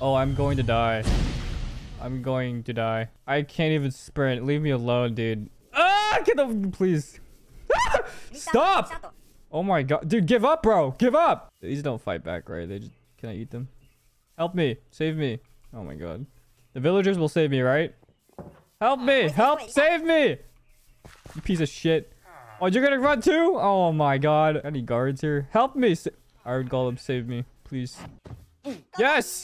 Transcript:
Oh, I'm going to die. I'm going to die. I can't even sprint. Leave me alone, dude. Ah, get the please. Ah, stop! Oh my god, dude, give up, bro. Give up. These don't fight back, right? They just can I eat them? Help me, save me. Oh my god, the villagers will save me, right? Help me, help, save me. You piece of shit. Oh, you're gonna run too? Oh my god. Any guards here? Help me. Sa Iron Golem, save me, please. Yes!